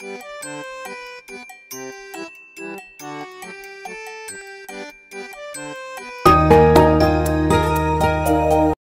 Thank you.